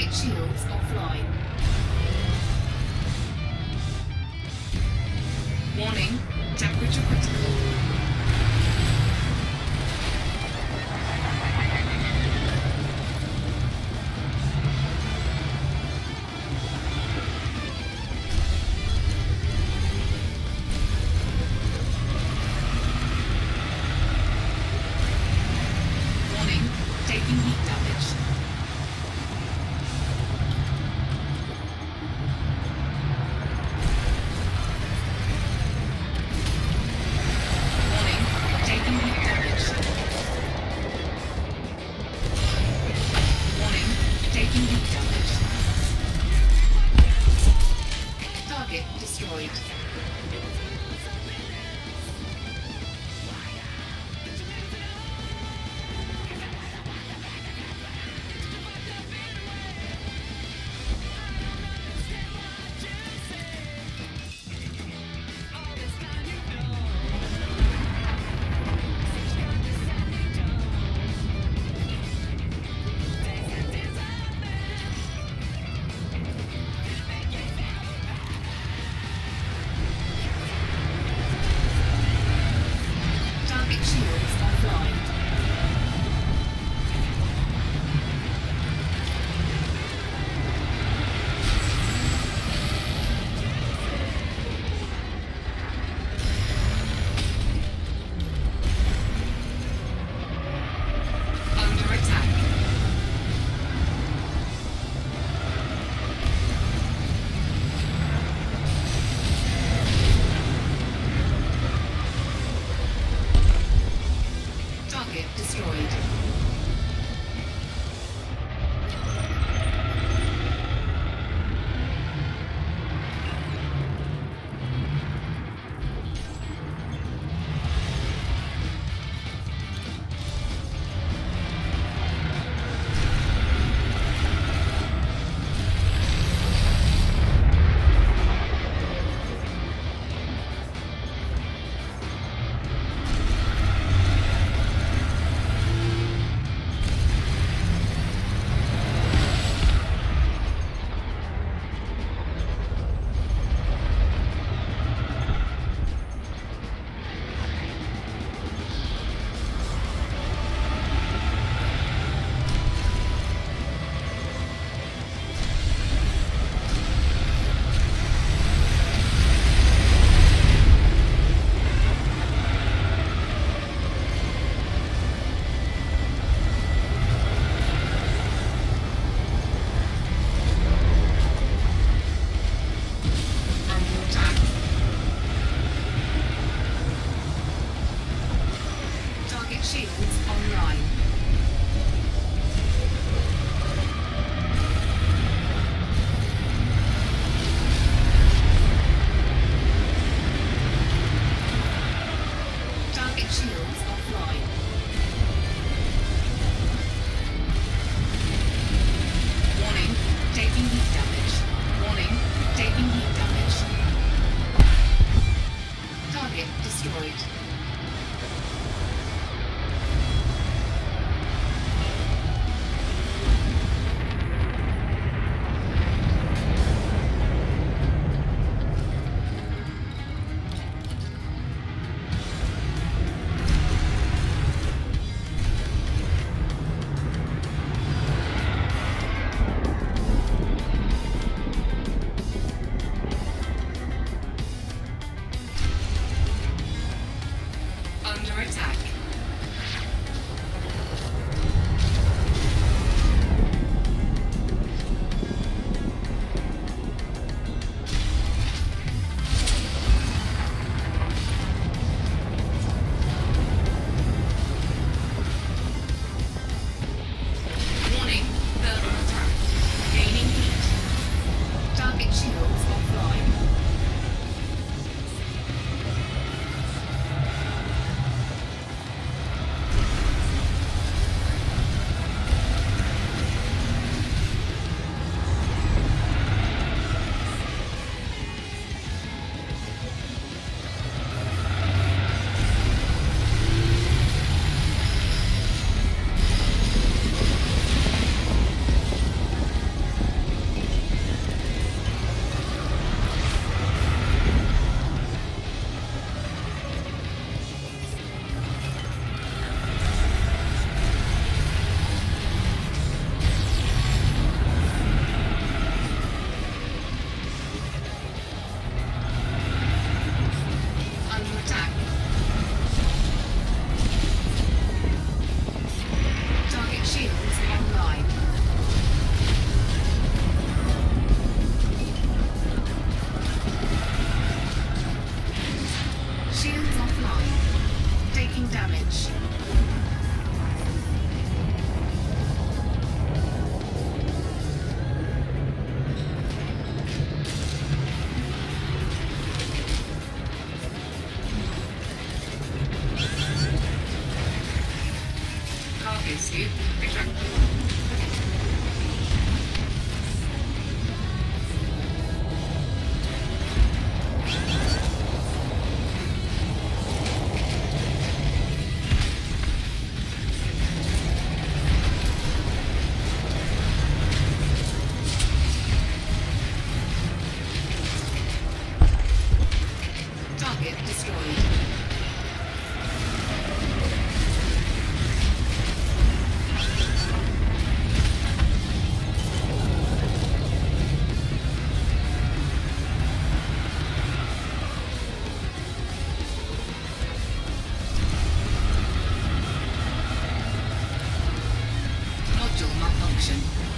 Shields offline. Warning, temperature critical. under attack. Steve. I 生。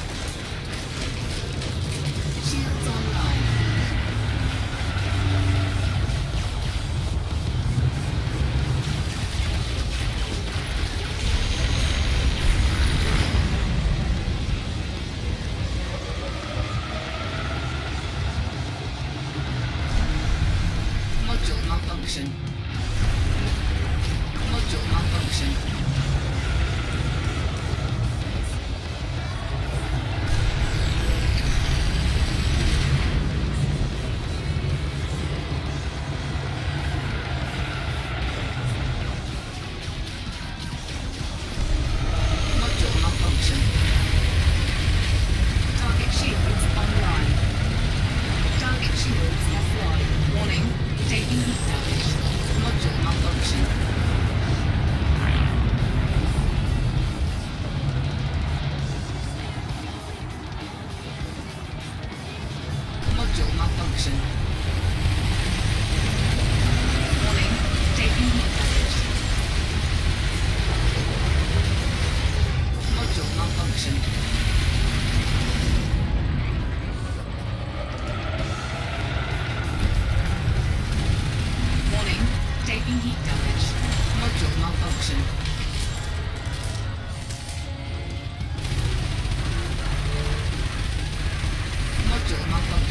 malfunction. Module malfunction.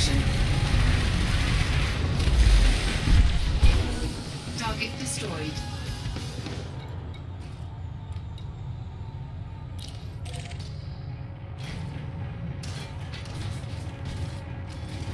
action. Target destroyed.